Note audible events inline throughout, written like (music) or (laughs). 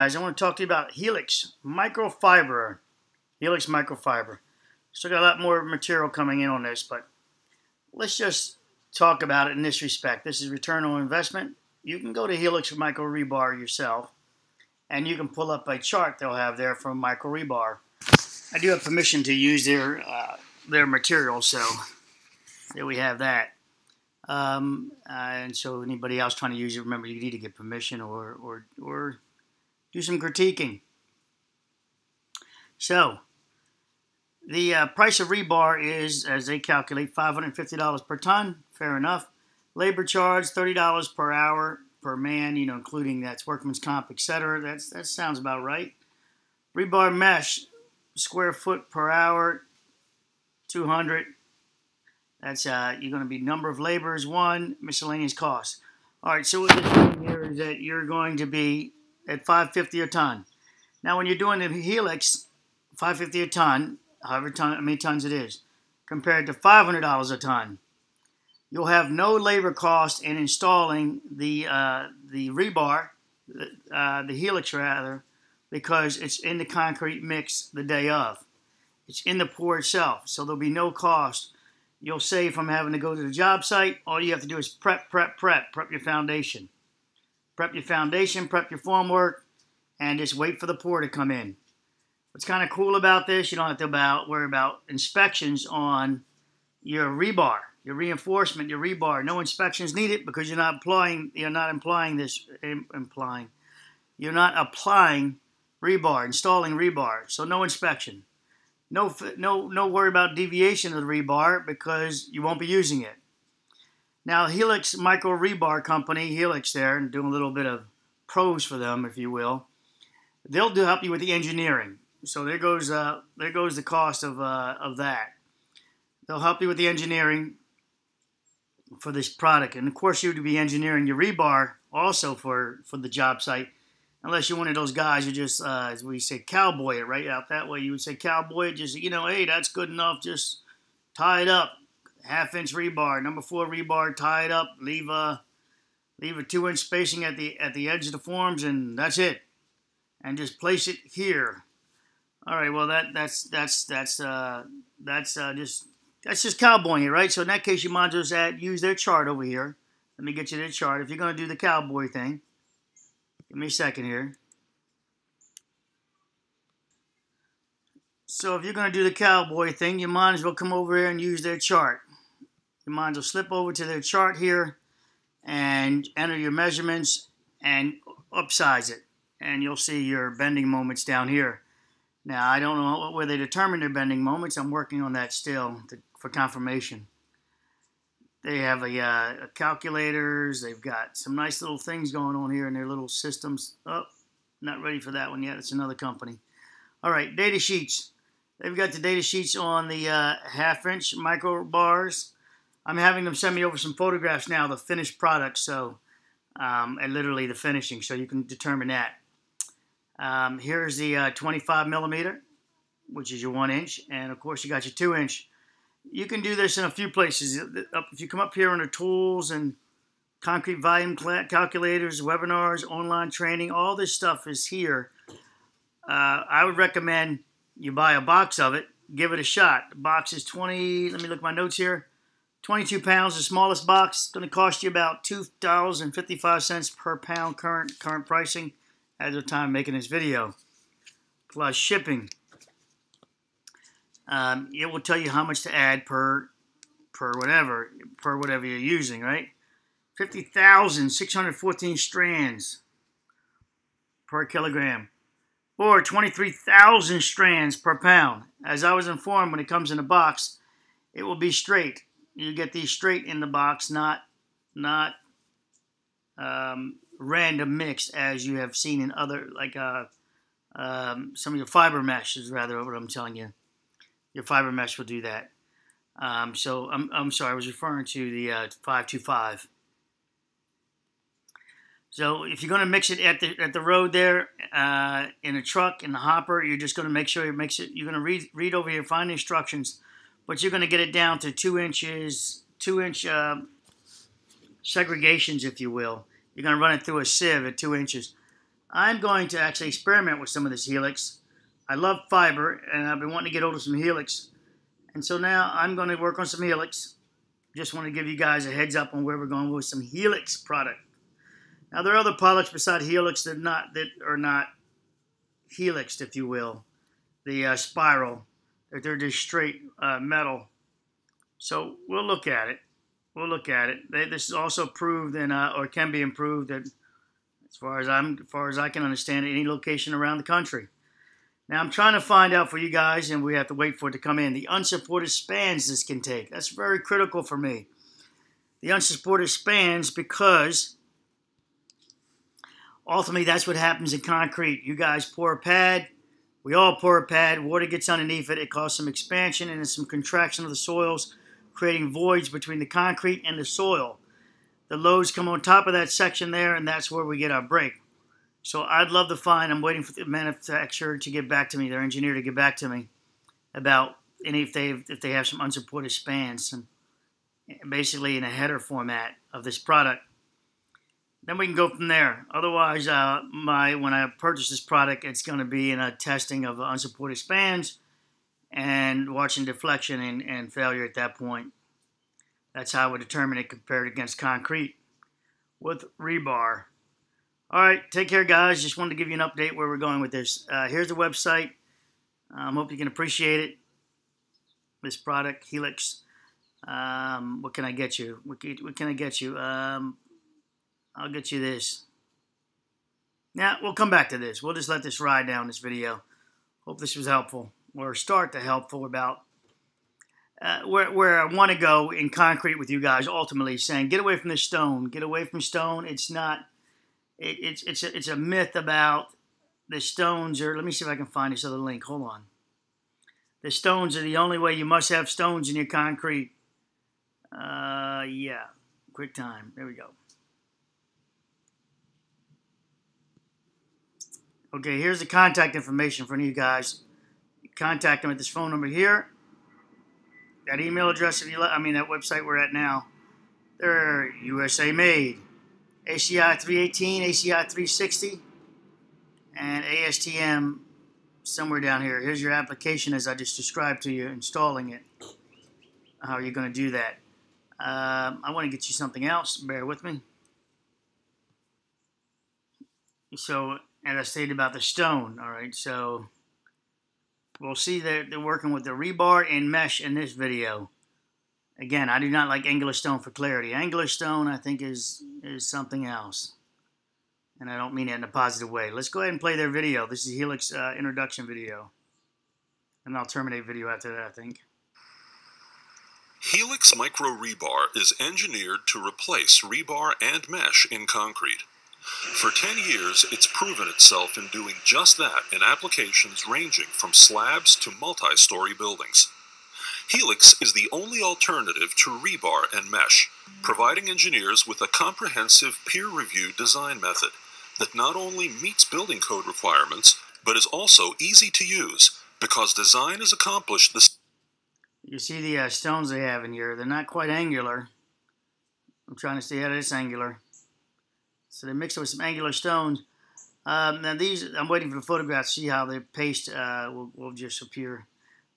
guys, I want to talk to you about Helix microfiber. Helix microfiber. Still got a lot more material coming in on this, but let's just talk about it in this respect. This is return on investment. You can go to Helix Micro Rebar yourself, and you can pull up a chart they'll have there from Micro Rebar. I do have permission to use their uh, their material, so there we have that. Um, uh, and so anybody else trying to use it, remember you need to get permission or or or do some critiquing. So, the uh, price of rebar is, as they calculate, $550 per ton. Fair enough. Labor charge, $30 per hour per man, you know, including that's workman's comp, etc. That's That sounds about right. Rebar mesh, square foot per hour, 200 That's, uh, you're going to be number of laborers, one, miscellaneous costs. All right, so what this means here is that you're going to be at 550 a ton. Now, when you're doing the Helix, 550 a ton, however ton, many tons it is, compared to $500 a ton, you'll have no labor cost in installing the uh, the rebar, uh, the Helix rather, because it's in the concrete mix the day of. It's in the pour itself, so there'll be no cost. You'll save from having to go to the job site. All you have to do is prep, prep, prep, prep your foundation. Prep your foundation, prep your formwork, and just wait for the pour to come in. What's kind of cool about this, you don't have to about, worry about inspections on your rebar, your reinforcement, your rebar. No inspections needed because you're not applying, you're not implying this, implying, you're not applying rebar, installing rebar. So no inspection. No, no, no worry about deviation of the rebar because you won't be using it. Now, Helix Micro Rebar Company, Helix there, and doing a little bit of pros for them, if you will. They'll do help you with the engineering. So there goes uh, there goes the cost of uh, of that. They'll help you with the engineering for this product, and of course you'd be engineering your rebar also for for the job site, unless you're one of those guys who just uh, as we say cowboy it right out that way. You would say cowboy it, just you know, hey, that's good enough. Just tie it up, half inch rebar, number four rebar, tie it up, leave a leave a two inch spacing at the at the edge of the forms, and that's it. And just place it here. All right, well that that's that's that's uh that's uh just that's just cowboying right? So in that case, you might just add use their chart over here. Let me get you their chart. If you're gonna do the cowboy thing, give me a second here. So if you're going to do the cowboy thing, you might as well come over here and use their chart. You might as well slip over to their chart here and enter your measurements and upsize it. And you'll see your bending moments down here. Now, I don't know where they determine their bending moments. I'm working on that still to, for confirmation. They have a, uh, a, calculators. They've got some nice little things going on here in their little systems. Oh, not ready for that one yet. It's another company. All right, data sheets. They've got the data sheets on the uh, half-inch micro bars. I'm having them send me over some photographs now, the finished product, so um, and literally the finishing, so you can determine that. Um, here's the uh, 25 millimeter, which is your one inch, and of course you got your two inch. You can do this in a few places. If you come up here under tools and concrete volume calculators, webinars, online training, all this stuff is here. Uh, I would recommend you buy a box of it, give it a shot. The box is 20, let me look at my notes here. 22 pounds, the smallest box, going to cost you about $2.55 per pound current current pricing at the time making this video, plus shipping. Um, it will tell you how much to add per per whatever per whatever you're using, right? 50,614 strands per kilogram or 23,000 strands per pound. As I was informed when it comes in a box, it will be straight you get these straight in the box, not not um, random mix as you have seen in other like uh, um, some of your fiber mesh is rather what I'm telling you. Your fiber mesh will do that. Um, so I'm, I'm sorry, I was referring to the uh, 525. So if you're going to mix it at the at the road there uh, in a truck in the hopper, you're just going to make sure you mix it. You're going to read read over your fine instructions but you're going to get it down to two inches, two inch uh, segregations, if you will. You're going to run it through a sieve at two inches. I'm going to actually experiment with some of this Helix. I love fiber, and I've been wanting to get hold of some Helix. And so now I'm going to work on some Helix. Just want to give you guys a heads up on where we're going with some Helix product. Now there are other products beside Helix that not that are not helixed, if you will. The uh, spiral, they're just straight uh, metal. So we'll look at it. We'll look at it. They, this is also proved and uh, or can be improved at, as far as I'm, as far as I can understand, any location around the country. Now I'm trying to find out for you guys, and we have to wait for it to come in. The unsupported spans this can take. That's very critical for me. The unsupported spans because ultimately that's what happens in concrete. You guys pour a pad, we all pour a pad, water gets underneath it, it causes some expansion and some contraction of the soils, creating voids between the concrete and the soil. The loads come on top of that section there, and that's where we get our break. So I'd love to find, I'm waiting for the manufacturer to get back to me, their engineer to get back to me about any if they if they have some unsupported spans and basically in a header format of this product then we can go from there. Otherwise, uh, my when I purchase this product, it's going to be in a testing of unsupported spans and watching deflection and, and failure at that point. That's how I would determine it compared against concrete with rebar. All right, take care, guys. Just wanted to give you an update where we're going with this. Uh, here's the website. I um, hope you can appreciate it. This product, Helix. Um, what can I get you? What can, I get you? Um, I'll get you this. Now, we'll come back to this. We'll just let this ride down this video. Hope this was helpful, or start to helpful about uh, where, where I want to go in concrete with you guys, ultimately saying, get away from the stone. Get away from stone. It's not, it, it's, it's, a, it's a myth about the stones are, let me see if I can find this other link. Hold on. The stones are the only way. You must have stones in your concrete. Uh, yeah. Quick time. There we go. Okay, here's the contact information for you guys. Contact them at this phone number here. That email address, if you I mean that website we're at now. They're USA made. ACI 318, ACI 360, and ASTM somewhere down here. Here's your application as I just described to you, installing it. How are you going to do that? Um, I want to get you something else. Bear with me. So as I stated about the stone. All right, so we'll see that they're working with the rebar and mesh in this video. Again, I do not like angular stone for clarity. Angular stone, I think, is is something else. And I don't mean it in a positive way. Let's go ahead and play their video. This is Helix uh, introduction video. And I'll terminate video after that, I think. Helix Micro Rebar is engineered to replace rebar and mesh in concrete. For 10 years, it's proven itself in doing just that in applications ranging from slabs to multi story buildings. Helix is the only alternative to rebar and mesh, providing engineers with a comprehensive peer reviewed design method that not only meets building code requirements, but is also easy to use because design is accomplished the You see the uh, stones they have in here, they're not quite angular. I'm trying to see how of this angular. So they mix it with some angular stones. Um, now these, I'm waiting for the photograph to see how the paste uh, will, will just appear.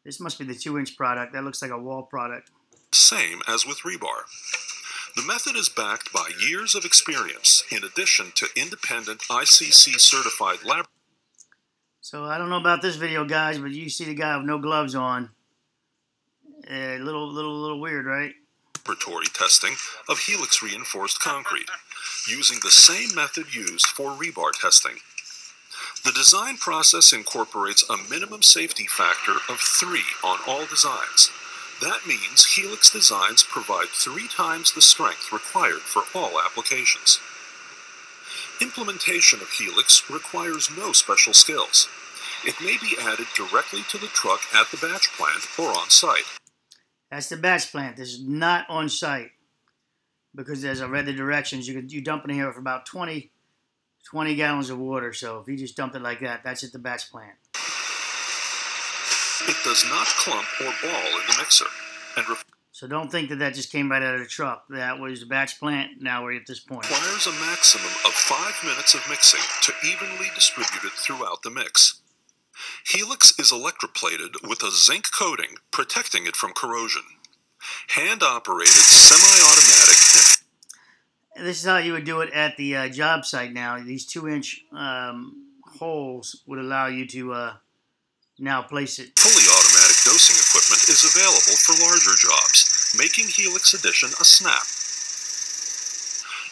This must be the two-inch product. That looks like a wall product. Same as with rebar. The method is backed by years of experience, in addition to independent ICC certified lab. So I don't know about this video, guys, but you see the guy with no gloves on. A little, little, little weird, right? Laboratory testing of helix reinforced concrete using the same method used for rebar testing. The design process incorporates a minimum safety factor of 3 on all designs. That means Helix designs provide three times the strength required for all applications. Implementation of Helix requires no special skills. It may be added directly to the truck at the batch plant or on site. That's the batch plant. This is not on site because as I read the directions, you could you dump it in here for about 20, 20 gallons of water. So if you just dump it like that, that's at the batch plant. It does not clump or ball in the mixer. And So don't think that that just came right out of the truck. That was the batch plant. Now we're at this point. Requires a maximum of five minutes of mixing to evenly distribute it throughout the mix. Helix is electroplated with a zinc coating protecting it from corrosion. Hand operated, semi automatic, This is how you would do it at the uh, job site now. These two inch um, holes would allow you to uh, now place it. fully automatic dosing equipment is available for larger jobs, making Helix Edition a snap.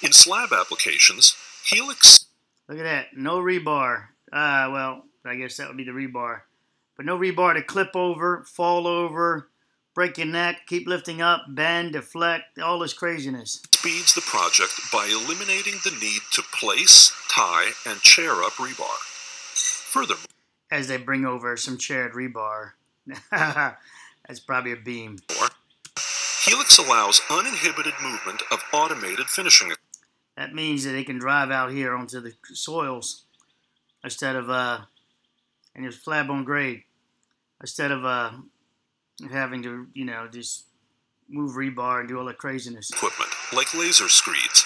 In slab applications, Helix Look at that. No rebar. Uh, well, I guess that would be the rebar. But no rebar to clip over, fall over, break your neck, keep lifting up, bend, deflect, all this craziness. speeds the project by eliminating the need to place, tie, and chair up rebar. Furthermore, As they bring over some chaired rebar. (laughs) That's probably a beam. Helix allows uninhibited movement of automated finishing That means that they can drive out here onto the soils instead of, uh, and it's flat bone grade, instead of uh, having to, you know, just move rebar and do all that craziness. equipment like laser screeds.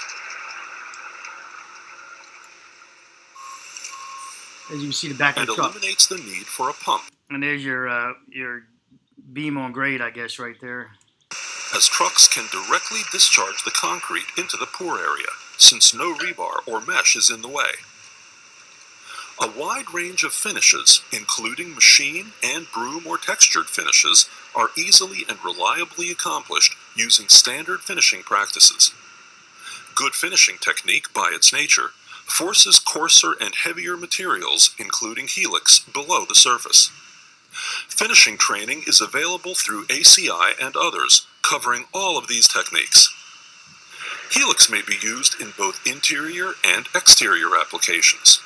As you can see the back of the truck. eliminates the need for a pump, And there's your uh, your beam on grade, I guess, right there. as trucks can directly discharge the concrete into the pour area, since no rebar or mesh is in the way. A wide range of finishes, including machine and broom or textured finishes, are easily and reliably accomplished using standard finishing practices. Good finishing technique, by its nature, forces coarser and heavier materials, including helix, below the surface. Finishing training is available through ACI and others, covering all of these techniques. Helix may be used in both interior and exterior applications.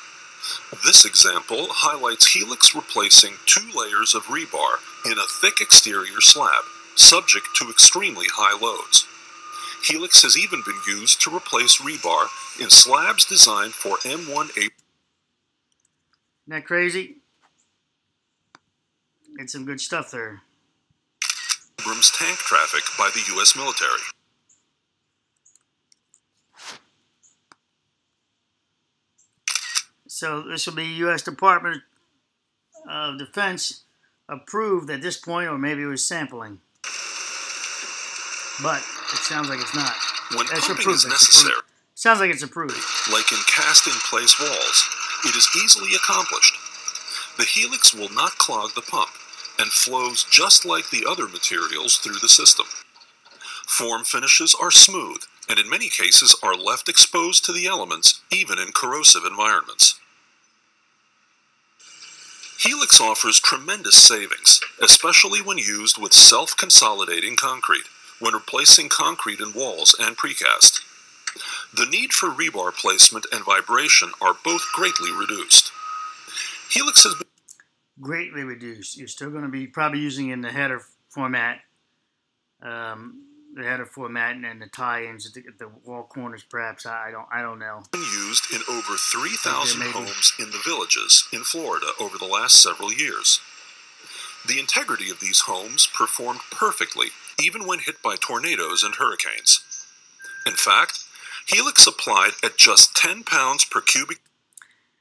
This example highlights Helix replacing two layers of rebar in a thick exterior slab, subject to extremely high loads. Helix has even been used to replace rebar in slabs designed for M1 Isn't that crazy? It's some good stuff there. Abrams tank traffic by the U.S. military. So this will be U.S. Department of Defense approved at this point, or maybe it was sampling. But it sounds like it's not. When That's pumping approved, is necessary, approved. Sounds like it's approved. like in cast in place walls, it is easily accomplished. The helix will not clog the pump and flows just like the other materials through the system. Form finishes are smooth and in many cases are left exposed to the elements even in corrosive environments. Helix offers tremendous savings, especially when used with self consolidating concrete, when replacing concrete in walls and precast. The need for rebar placement and vibration are both greatly reduced. Helix has been Greatly reduced. You're still going to be probably using in the header format, um, the header format, and then the tie-ins at the, at the wall corners. Perhaps I, I don't. I don't know. used in over 3,000 maybe. homes in the villages in Florida over the last several years. The integrity of these homes performed perfectly, even when hit by tornadoes and hurricanes. In fact, Helix applied at just 10 pounds per cubic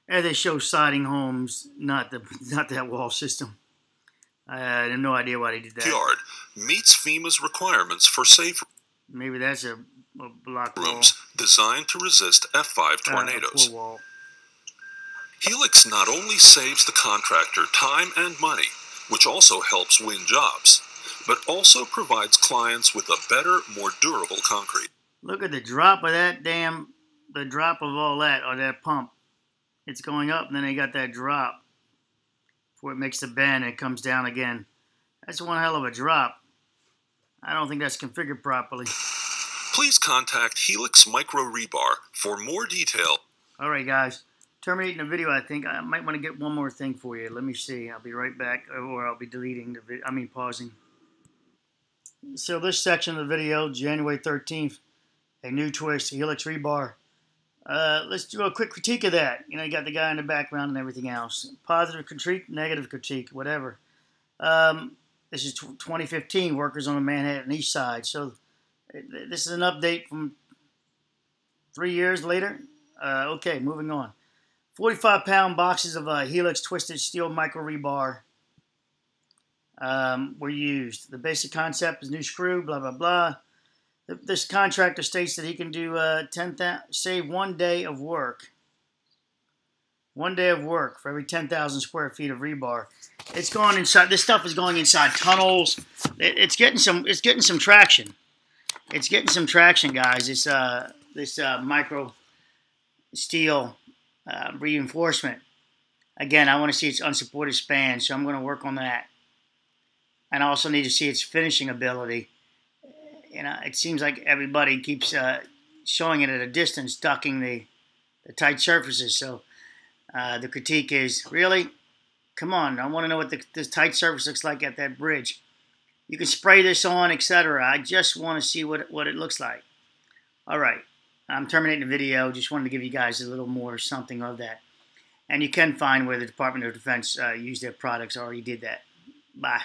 And they show siding homes, not the not that wall system. I have no idea why they did that. yard meets FEMA's requirements for safe Maybe that's a, a block wall. rooms designed to resist F5 uh, tornadoes. wall. Helix not only saves the contractor time and money, which also helps win jobs, but also provides clients with a better, more durable concrete. Look at the drop of that damn, the drop of all that or that pump. It's going up, and then they got that drop before it makes the bend and it comes down again. That's one hell of a drop. I don't think that's configured properly. Please contact Helix Micro Rebar for more detail. All right, guys. Terminating the video, I think I might want to get one more thing for you. Let me see. I'll be right back, or I'll be deleting the video. I mean, pausing. So this section of the video, January 13th, a new twist, Helix Rebar. Uh, let's do a quick critique of that. You know, you got the guy in the background and everything else. Positive critique, negative critique, whatever. Um, This is 2015. Workers on the Manhattan East Side. So this is an update from three years later. Uh, okay, moving on. 45 pound boxes of uh, Helix twisted steel micro rebar um, were used. The basic concept is new screw, blah, blah, blah. This contractor states that he can do uh, 10, save one day of work. One day of work for every 10,000 square feet of rebar. It's going inside. This stuff is going inside tunnels. It, it's getting some. It's getting some traction. It's getting some traction, guys. This uh, this uh, micro steel uh, reinforcement. Again, I want to see its unsupported span, so I'm going to work on that. And I also need to see its finishing ability. You know, it seems like everybody keeps uh, showing it at a distance, ducking the, the tight surfaces. So uh, the critique is, really? Come on, I want to know what the, this tight surface looks like at that bridge. You can spray this on, etc. I just want to see what, what it looks like. All right. I'm terminating the video. Just wanted to give you guys a little more something of that. And you can find where the Department of Defense uh, used their products. I already did that. Bye.